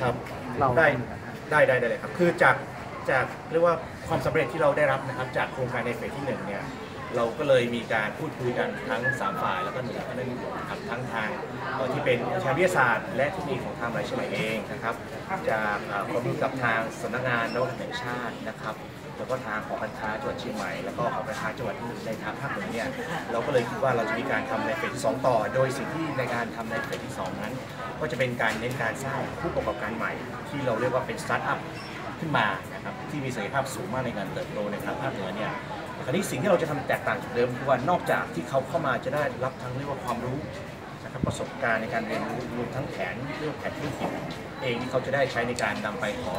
ครับเราได้ได้ได้ได้เลยครับ คือจากจากเรียกว่าความสำเร็จที่เราได้รับนะครับ จากโครงการในเฟสที่หนึ่งเนี่ย เราก็เลยมีการพูดคุยกันทั้งสามฝ่ายแล้วก็หน่วยงานนั้นครับทั้งทางที่เป็นวิชาวิทยาศาสตร์ และเทคนิคของทางมหาวิทยาลัยเองนะครับจากเอ่อข้อมูลกับทางสำนักงานนวัตกรรมแห่งชาตินะครับแล้วก็ทางหองการค้าจังหวัดเชียงใหม่แล้วก็หองการค้าจังหวัดอื่นในทางภาคเหนือเนี่ยเราก็เลยคิดว่าเราจะมีการทำในเฟสที่สองต่อ โดยสิ่งที่ในการทำในเฟสที่สองนั้น ก็จะเป็นการเน้นการสร้างผู้ประกอบการใหม่ ที่เราเรียกว่าเป็นสตาร์ทอัพขึ้นมานะครับที่มีศักยภาพสูงมากในการเติบโตในทางภาคเหนือเนี่ย คราวนี้สิ่งที่เราจะทำแตกต่างจากเดิมคือว่านอกจากที่เขาเข้ามาจะได้รับทั้งเรียกว่าความรู้นะครับประสบการณ์ในการเรียนรู้รวมทั้งแผนเรื่องแผนธุรกิจเองที่เขาจะได้ใช้ในการนำไปขอ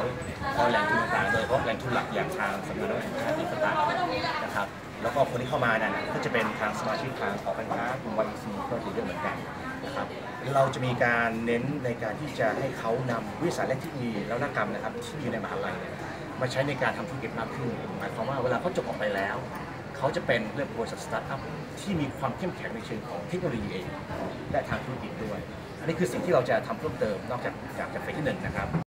ขอแหล่งทุนต่างๆโดยเฉพาะแหล่งทุนหลักอย่างทางสำนักงานแห่งชาติต่างๆนะครับแล้วก็คนที่เข้ามานี่นก็จะเป็นทางสมาชิกทางหอการค้ากลุ่มวันซีก็ถือด้วยเหมือนกันนะครับเราจะมีการเน้นในการที่จะให้เขานำวิชาและเทคโนโลยีและนวัตกรรมนะครับที่อยู่ในมหาลัยเนี่ย มาใช้ในการทำธุรกิจมากขึ้น หมายความว่าเวลาเขาจบออกไปแล้ว เขาจะเป็นเรื่องบริษัทสตาร์ทอัพที่มีความเข้มแข็งในเชิงของเทคโนโลยีเอง และทางธุรกิจด้วย อันนี้คือสิ่งที่เราจะทำเพิ่มเติมนอกจากจากจากเฟสที่หนึ่งนะครับ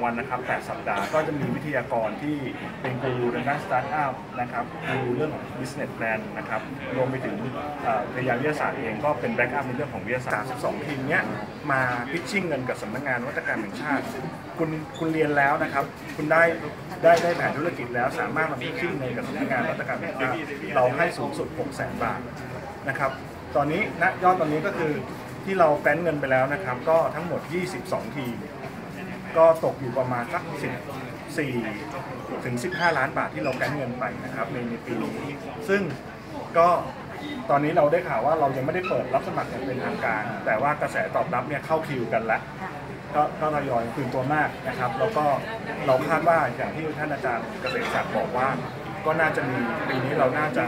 สองวันนะครับแต่ละสัปดาห์ก็จะมีวิทยากรที่เป็นกูรูในด้านสตาร์ทอัพนะครับกูรูเรื่องของ business plan นะครับรวมไปถึงเอ่ออุทยานวิทยาศาสตร์เองก็เป็น backup ในเรื่องของวิทยาศาสตร์12ทีมเนี้ยมา pitching เงินกับสำนักงานนวัตกรรมแห่งชาติ คุณคุณเรียนแล้วนะครับ คุณได้ได้ได้แผนธุรกิจแล้วสามารถมา pitching เงินกับสำนักงานนวัตกรรมแห่งชาติเราให้สูงสุด 6 0 0 0 0 0บาทนะครับตอนนี้ณยอดตอนนี้ก็คือที่เราแป้นเงินไปแล้วนะครับ ก็ทั้งหมด 22 ทีม ก็ตกอยู่ประมาณสัก14ถึง 15 ล้านบาทที่เราแก้เงินไปนะครับในในปีนี้ ซึ่งก็ตอนนี้เราได้ข่าวว่าเรายังไม่ได้เปิดรับสมัครอย่างเป็นทางการ แต่ว่ากระแสตอบรับเนี่ยเข้าคิวกันแล้วก็ก็ทยอยตื่นตัวมากนะครับ แล้วก็เราคาดว่าอย่างที่ท่านอาจารย์เกษตรศักดิ์บอกว่า ก็น่าจะมีปีนี้เราน่าจะ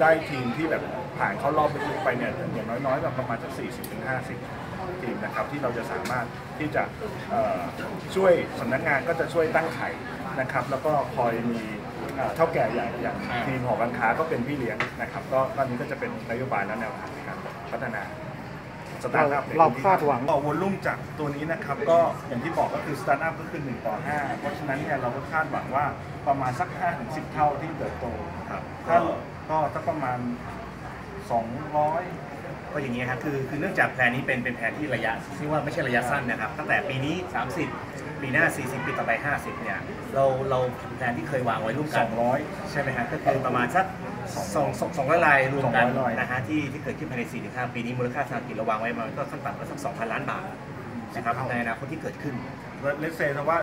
ได้ทีมที่แบบผ่านเข้ารอบไปเนี่ยอย่างน้อยๆแบบประมาณสัก40ถึง50 ทีมนะครับที่เราจะสามารถที่จะเอ่อช่วยสำนักงานก็จะช่วยตั้งไข่นะครับ แล้วก็คอยมีเอ่อเถ้าแก่อย่างอย่างทีมหอการค้าก็เป็นพี่เลี้ยงนะครับ ก็ตอนนี้ก็จะเป็นนโยบายและแนวทางในการพัฒนาสตาร์ทอัพเราคาดหวังต่อ volume จากตัวนี้นะครับ ก็อย่างที่บอกก็คือสตาร์ทอัพก็คือ 1 ต่อ 5 เพราะฉะนั้นเนี่ยเราก็คาดหวังว่าประมาณสัก 5-10 เท่าที่เติบโตครับถ้าก็สักประมาณ 200 ก็อย่างนี้ครับคือคือเนื่องจาก plan นี้เป็นเป็น plan ที่ระยะที่ว่าไม่ใช่ระยะสั้นนะครับตั้งแต่ปีนี้ 30 ปีหน้า 40 ปีต่อไป 50 เนี่ยเราเราแพลนที่เคยวางไว้ร่วมกัน200 ใช่ไหมครับก็คือประมาณสักสองสองสองร้อยลายรวมกัน200ลายนะฮะที่ที่เกิดขึ้นภายใน4-5ปีนี้มูลค่าทางกิจเราวางไว้มันก็ขั้นต่ำก็สัก2,000ล้านบาทนะครับในอนาคตที่เกิดขึ้นเลสเซว่า